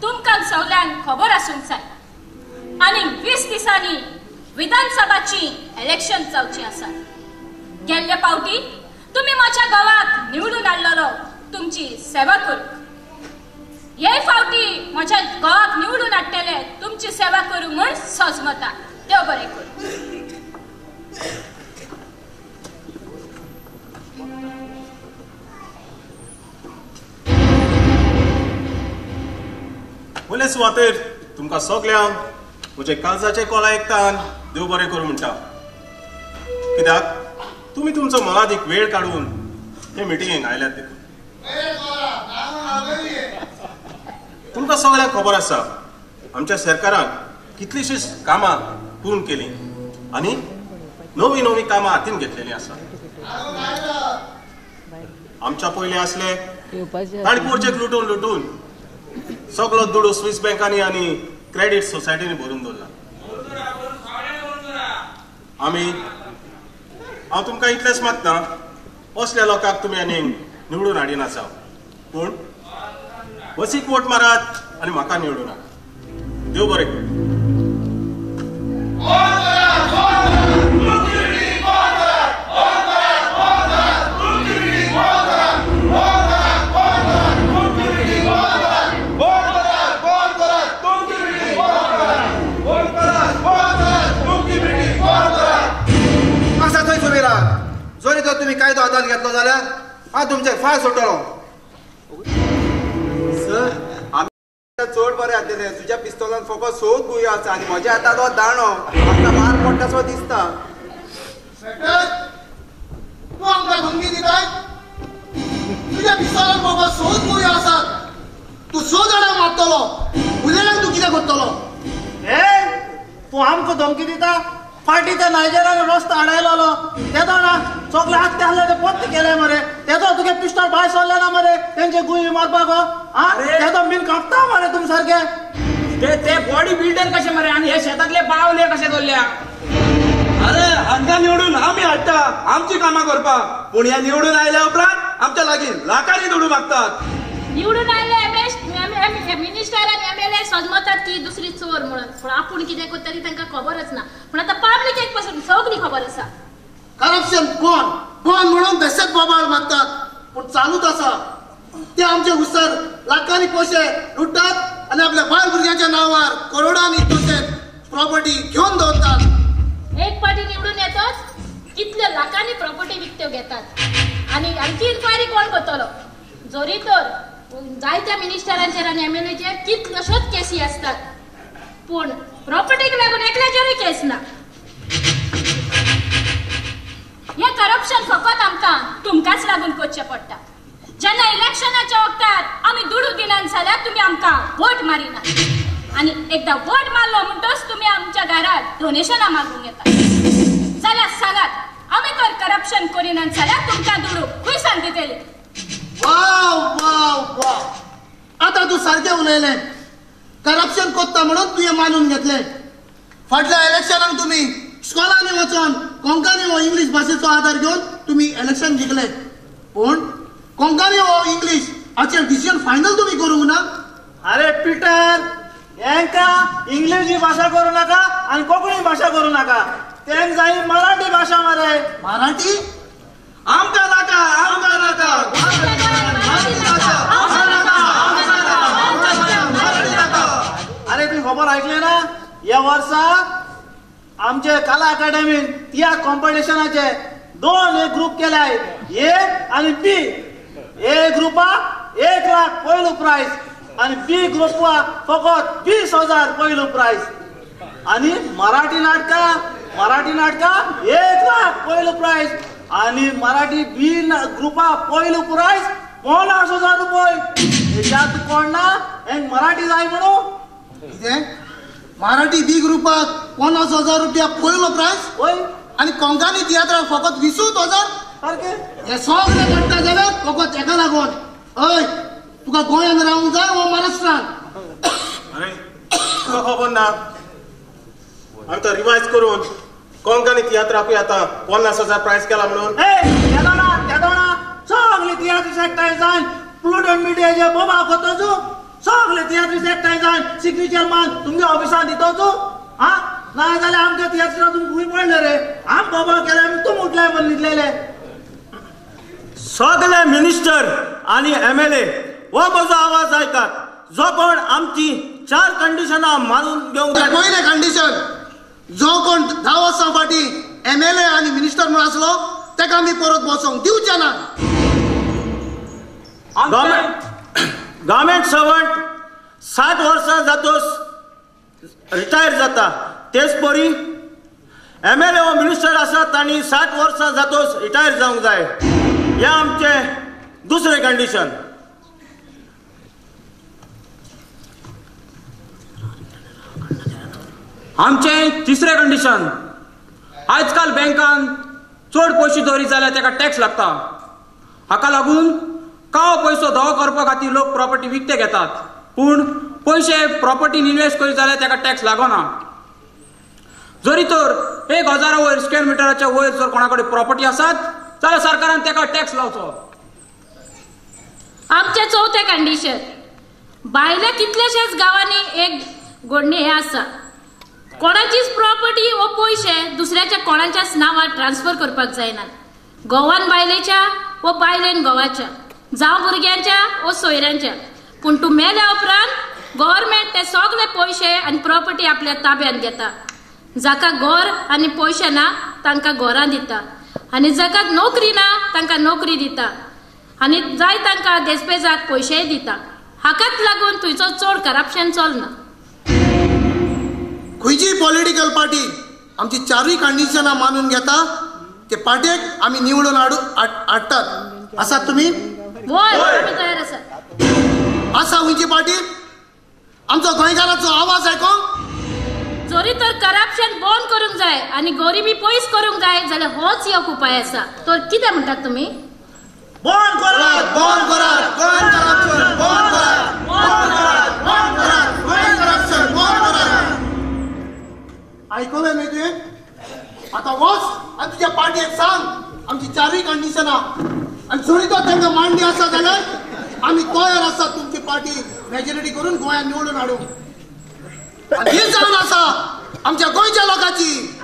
तुमकां सगळ्यांक खबर आसूंक जाय आनी वीस दिसांनी विधानसभाची इलेक्शन जावची आसा गेल्ले पावटी तुम्ही माझ्या गावात निवडून हाडलेलो तुमची सेवा करूंक हे फावटी म्हज्या गावाक निवडून हाडटले तुमची सेवा करूंक म्हण सजमता देव बरें करूं पयले सुवातेर तुमकां सगल्यांक म्हजे काळजाचे कॉल आयकतान देव बरें करूं म्हणटा. कित्याक? तुमी तुमचो मोलादीक वेळ काडून हे मिटिंगेक आयल्यात देखून. तुमकां सगळ्यांक खबर आसा आमच्या सरकारान कितलीशींच कामां पूर्ण केलीं आनी नवीं नवीं कामां हातीन घेतलेलीं आसा. आमच्या पयले असले ताणपूरचेक लुटून लुटून सगळो दुडू स्विस बँकांनी आनी क्रेडिट सोसायटीनी भरून दवरला आमी हांव तुमकां इतलेंच मागता असल्या लोकांक तुमी आनी निवडून हाडिन आसा. पूण बसीक वोट मारात आनी म्हाका निवडून हाड. देव बरें जरी तर तुमी कायदो हातांत घेतलो जाल्यार हांव तुमचे फाय सोडटलो सर आमी चड बरें जातलें तुज्या पिस्तोलान फकत सोद गुयो आसा आनी म्हज्या हातांत हो दाणो. म्हाका मार पडटा सो दिसता. तू आमकां धमकी दिताय तुज्या पिस्तोलान बाबा सोद गुयो आसात तू स जाणां मारतलो उलयल्याक तू कितें करतलो ए तू आमकां धमकी दिता? फाटी त्या नायजेरान रस्तो आडायलो ते जाणा सगळे आत्ते आहले ते पत्ते केले मरे. तेजो तुगे पिस्टॉल भायर सरले ना मरे. तेंचे गुयी मारपाक हा. तेजो बीन कापता मरे तुम सारखे ते ते बॉडी बिल्डर कशे मरे? आणि हे शेतातले बावले कशे दवरल्या अरे हांगा निवडून आम्ही हाडटा आमची कामां करपाक पूण ह्या निवडून आयल्या उपरांत आमच्या लागीं लाखांनी दुडू मागतात. निवडून आयले मिनिस्टर आनी एम एल ए सजमतात की दुसरी चोर म्हणून. पूण आपूण कितें करतली तांकां खबरच ना पूण आतां पब्लिकेकपासून सगळी खबर आसा करप्शन कोण? कोण म्हणून बेशक बोबाळ मारतात पूण चालूच आसा ते आमचे हुसर लाखांनी पयशे लुटतात आनी आपल्या बाळ भुरग्याच्या नांवार करोडांनी तशें प्रॉपर्टी घेवन दवरतात एक पाटी निवडून येतच कितले लाखांनी प्रॉपर्टी विकत्यो घेतात. आनी आणखी इन्क्वायरी कोण करतलो जोरी तर. जायत्या मिनिस्टरांचेर आनी एम एल एचेर कितल्योश्योच केसी असतात? पूण प्रॉपर्टीक लागून एकल्याचेरूय केस ना. हे करप्शन फकत आमकां तुमकांच लागून करचें पडटा जेन्ना इलेक्शनाच्या वक्तार आमी दुडू दिनान जाल्यार तुमी आमकां वोट मारिना आनी एकदां वोट मारलो म्हणटच तुमी आमच्या घरात डोनेशनां मागूंक येतात जाल्यार सांगात आमी तर करप्शन करिनात जाल्यार तुमकां दुडू खुयसान दितली वाव वाव वाव. आता तू सारखे उलयले. करप्शन कोत्ता म्हणून तुवें मानून घेतले. फाटल्या इलेक्शनाक तुम्ही स्कॉलांनी वचून कोंकणी हो इंग्लीश भाशेचो आधार घेवन तुम्ही इलेक्शन जिखले पूण कोंकणी हो इंग्लीश हाचेर डिसिजन फायनल तुम्ही करूंक ना? अरे पिटर हेंका इंग्लीश ही भाषा करू नका आणि कोंकणी भाषा करू नका. तेंक जाय मराठी भाषा मरे. मराठी? आमकां नाका आमकां नाका अरे तुम्ही खबर ऐकले ना? या वर्सा आमचे कला अकादमीन त्या कॉम्पिटिशनाचे दोन एक ग्रुप केलाय ए आणि बी. ए ग्रुपाक एक लाख पहिलो प्रायज आणि बी ग्रुपा फकत वीस हजार पहिलो प्रायज आणि मराठी नाटका मराठी नाटका एक लाख पहिलो प्रायज आणि मराठी बी ग्रुपाक पहिलो प्राइज पन्नास हजार रुपये याच्यात कोण ना? हेंक मराठी जाय म्हणून कितें मराठी बी ग्रुपाक पन्नास हजार रुपया पयलो प्रायस होय. आनी कोंकणी तियात्राक फकत वीसूच हजार. हे सगळे घडटा जाल्यार फकत हेका लागून. हय तुका गोंयांत रावूंक जाय वो महाराष्ट्रांत. अरे तुका खबर ना. हांवें तो रिवायज करून. कोंकणी तियात्राकूय आता पन्नास हजार प्रायस केला म्हणून? ना ना सगळे तियात्रीस एकठांय जावन प्लुटन मिडियाचे बोबा कोतोचो सगळे तियात्रीस एकठांय जावन सिग्नेचर मान तुमच्या ऑफिसात दितोचो हा? नाही जाल्यार आमच्या तियात्रा तुमकां खूंय पडले रे आम बोबा केले आमी तूं उठलाय म्हण लिहिलेले सगळे मिनिस्टर आणि एम एल ए हो म्हजो आवाज आयकात जो कोण आमची चार कंडिशनां मानून घेवंक कंडिशन जो कोण धा वर्सां फाटी एम एल ए आनी मिनिस्टर म्हूण आसलो ताका आमी परत बसोंक दिवचे ना गव्हर्मेंट गव्हर्मेंट सर्वंट साठ वर्सां जातोच रिटायर जाता. तेच परी एम एल ए हो मिनिस्टर आसात तांणी साठ वर्सां जातोच रिटायर जावंक जाय. हें आमचें दुसरें कंडिशन आमचें तिसरें कंडिशन आजकाल बँकान चड पयशे दवरीत जाल्यार ताका टॅक्स लागता. हाका लागून काळो पयसो धवो करपा खातीर लोक प्रॉपर्टी विकते घेतात. पूण पयशे प्रॉपर्टीन इन्वेस्ट करीत जाल्यार ताका टॅक्स लागना. जरी तर एक हजारा वयर स्क्वेअर मिटराच्या वयर जर कोणा कडेन प्रॉपर्टी आसात जाल्यार सरकारान ताका टॅक्स लावचो. आमचे चवथे कंडिशन भायले कितलेशेच गांवांनी एक गोडणे हे आसा कोणाचीच प्रॉपर्टी वो पयशे दुसऱ्याच्या कोणाच्याच नांवार ट्रान्सफर करपाक जायना. गोवान बायलेच्या वो बायलेन गोवाच्या जावं भुरग्यांच्या वो सोयऱ्यांच्या. पूण तूं मेल्या उपरांत गव्हर्मेंट ते सगळे पयशे आनी प्रॉपर्टी आपल्या ताब्यात घेता. जाका घर आनी पयशे ना तांकां घरां दिता. आनी जाका नोकरी ना तांकां नोकरी दिता. आनी जाय तांकां देसपेजाक पयशेय दिता. हाकाच लागून थंयचो चड करप्शन चलना. खंयची पॉलिटिकल पार्टी आमची चारूय कंडिशनां मानून घेता ते पार्टेक आमी निवडून हाडू हाड- हाडटात आसात तुमी आसा खंयची पार्टी आमचो गोंयकाराचो आवाज आयकोंक जरी तर करप्शन बंद करूंक जाय आनी गरिबी पयस करूंक जाय जाल्यार होच एक उपाय आसा तर कितें म्हणटात तुमी बंद करात बंद करात गोंय करप्शन बंद करात वस? आतां वच आनी तुज्या पार्टयेक सांग आमची चारूय कंडिशना आनी जरी तो मांडी असा जाल्यार आमी तयार आसा तुमची पार्टी मेजॉरिटी करून गोंयांत निवडून हाडूंक आनी ही जावन आसा आमच्या गोंयच्या लोकांची.